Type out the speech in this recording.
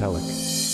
Metallic.